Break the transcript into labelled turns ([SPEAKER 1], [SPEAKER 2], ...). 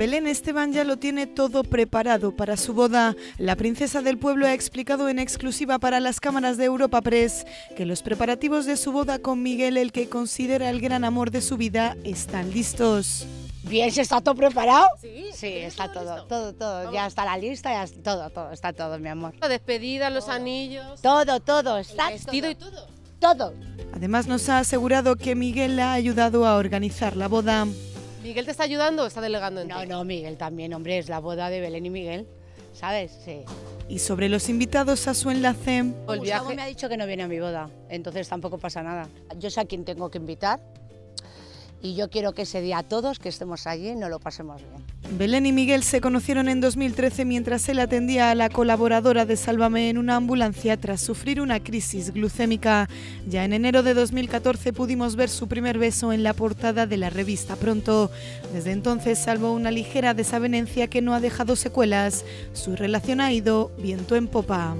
[SPEAKER 1] Belén Esteban ya lo tiene todo preparado para su boda. La princesa del pueblo ha explicado en exclusiva para las cámaras de Europa Press que los preparativos de su boda con Miguel, el que considera el gran amor de su vida, están listos.
[SPEAKER 2] Bien, ¿se está todo preparado?
[SPEAKER 3] Sí,
[SPEAKER 2] Sí,
[SPEAKER 3] ¿tienes
[SPEAKER 2] está
[SPEAKER 3] todo
[SPEAKER 2] todo, todo, todo. Ya está la lista, ya está todo, todo, está todo, mi amor.
[SPEAKER 3] La despedida, los anillos,
[SPEAKER 2] Todo, todo, está
[SPEAKER 3] el vestido
[SPEAKER 2] todo.
[SPEAKER 3] y todo.
[SPEAKER 2] todo.
[SPEAKER 1] Además nos ha asegurado que Miguel la ha ayudado a organizar la boda.
[SPEAKER 3] ¿Miguel te está ayudando o está delegando en
[SPEAKER 2] No,
[SPEAKER 3] ti?
[SPEAKER 2] no, Miguel también, hombre, es la boda de Belén y Miguel, ¿sabes? Sí.
[SPEAKER 1] Y sobre los invitados a su enlace,
[SPEAKER 3] el
[SPEAKER 2] Gustavo
[SPEAKER 3] viaje.
[SPEAKER 2] me ha dicho que no viene a mi boda, entonces tampoco pasa nada. Yo sé a quién tengo que invitar y yo quiero que ese día todos que estemos allí no lo pasemos bien.
[SPEAKER 1] Belén y Miguel se conocieron en 2013 mientras él atendía a la colaboradora de Sálvame en una ambulancia tras sufrir una crisis glucémica. Ya en enero de 2014 pudimos ver su primer beso en la portada de la revista Pronto. Desde entonces, salvo una ligera desavenencia que no ha dejado secuelas, su relación ha ido viento en popa.